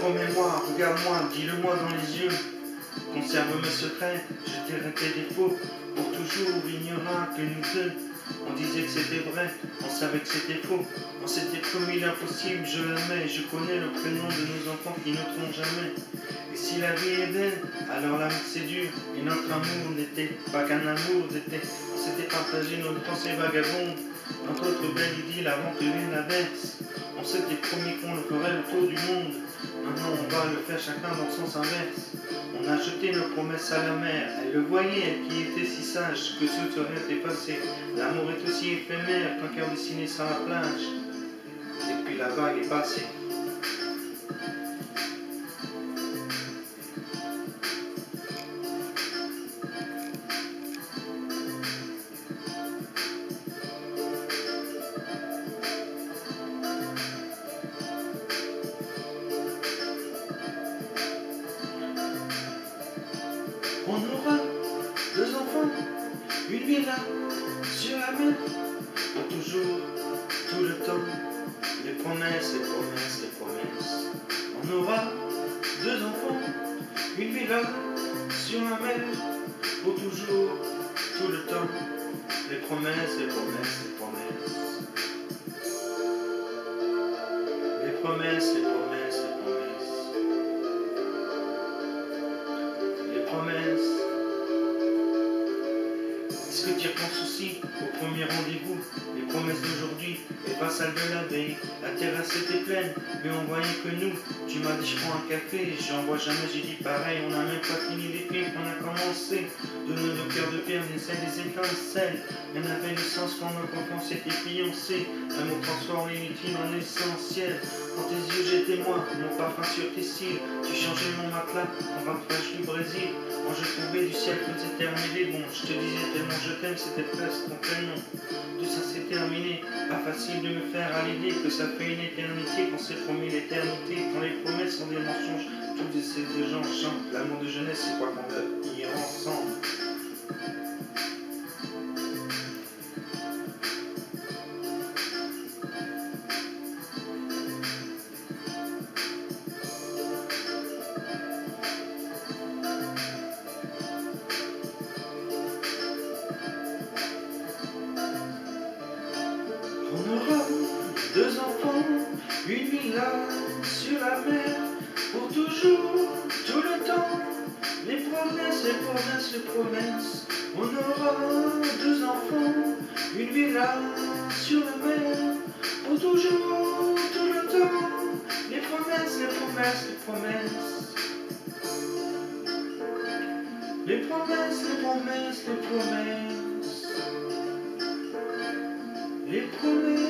promets-moi, regarde-moi, dis-le-moi dans les yeux. Conserve mes secrets, je dirai tes défauts. Pour toujours, il n'y aura que nous deux. On disait que c'était vrai, on savait que c'était faux. On s'était promis l'impossible, je l'aimais. Je connais le prénom de nos enfants qui ne trompent jamais. Et si la vie est belle, alors l'amour c'est dur. Et notre amour n'était pas qu'un amour, c'était, on s'était partagé nos pensées vagabondes. Notre belle idylle avant que l'une la. On s'était promis qu'on le ferait le tour du monde. Maintenant on va le faire chacun dans sens inverse. On a jeté nos promesses à la mer. Elle le voyait, elle qui était si sage que ce serait effacé. L'amour est aussi éphémère qu'un cœur dessiné sur la plage. Et puis la vague est passée. On aura deux enfants, une villa sur la mer, pour toujours, tout le temps. Les promesses, les promesses, les promesses. On aura deux enfants, une villa sur la mer, pour toujours, tout le temps. Les promesses, les promesses, les promesses. Les promesses, les promesses, les promesses. Les promesses. Tu y repenses aussi au premier rendez-vous Les promesses d'aujourd'hui et pas celles de la veille. La terrasse était pleine, mais on voyait que nous. Tu m'as dit je prends un café, j'en vois jamais, j'ai dit pareil. On n'a même pas fini les De nos cœurs de pierre naissaient des étincelles. Rien n'avait le sens quand nos confiance était fiancée. L'amour transforme l'inutile en essentiel. Dans tes yeux j'étais moi, mon parfum sur tes cils. Tu changeais mon matelas en rafraîche du Brésil. Quand je tombais du ciel, tout s'éternisait. Bon, je te disais tellement je t'aime, c'était presque ton prénom. Tout ça s'est terminé. Facile de me faire à l'idée que ça fait une éternité qu'on s'est promis l'éternité. Quand les promesses sont des mensonges, tous ces gens chantent. L'amour de jeunesse, c'est quoi qu'on y ensemble? On aura deux enfants, une villa sur la mer, pour toujours, tout le temps. Les promesses, les promesses, les promesses. On aura deux enfants, une villa sur la mer, pour toujours, tout le temps. Les promesses, les promesses, les promesses. Les promesses, les promesses, les promesses. Les promesses.